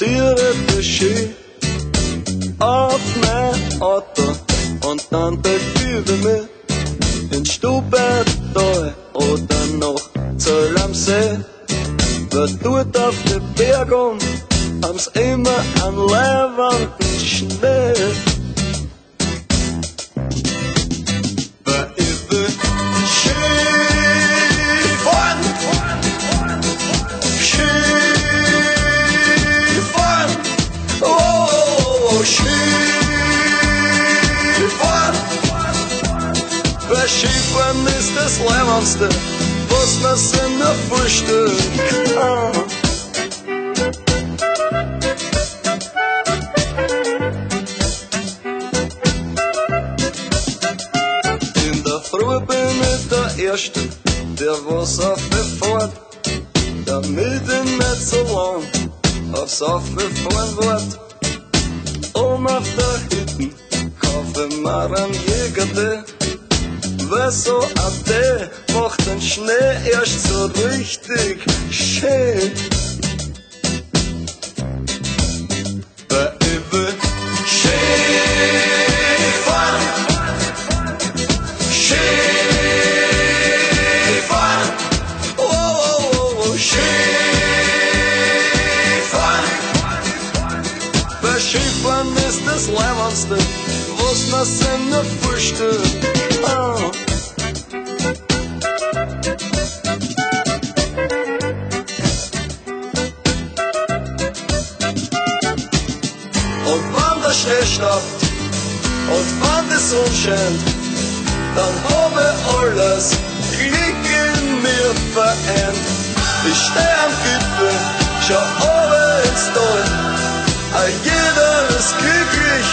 die Ski auf mein Auto und dann begübe mich in Stubaital oder noch am See. Wer tut auf den Berg um, haben's immer an leibenden Schnee. Skifahren ist das Leibendste, was man in der Frühstück ah. In der Früh bin ich der Erste, der was aufgefahren, damit ich nicht so lang aufs Aufgefahren wart. Um auf der Hütten kaufe ich mir einen Jäger, weil so ein Tee macht den Schnee erst so richtig schön. Will Skifahren, Skifahren, oh, oh, oh, oh, Skifahren. Bei Skifahren ist das Leibendste, was man in der Schnee stoppt und wenn die Sonne scheint, dann habe alles Glück in mir vereint. Ich steh am Gipfel, schau oben ins Tal. A jeder ist glücklich,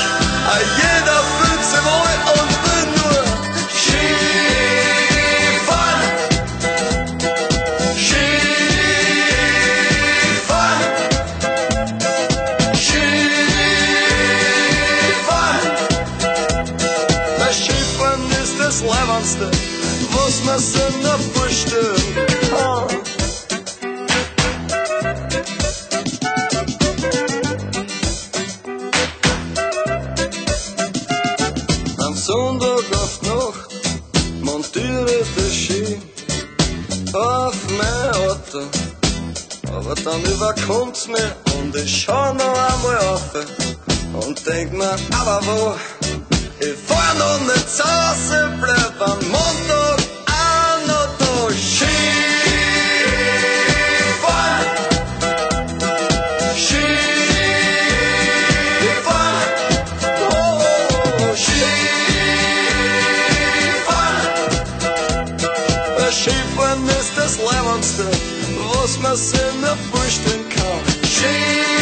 was man der Frühstück hat. Am Sonntag auf Nacht montiere die Ski auf mein Auto. Aber dann überkommt's mir und ich schau noch einmal auf und denk mir, aber wo? Ich fahr noch nicht zu Christmas in the bush and come.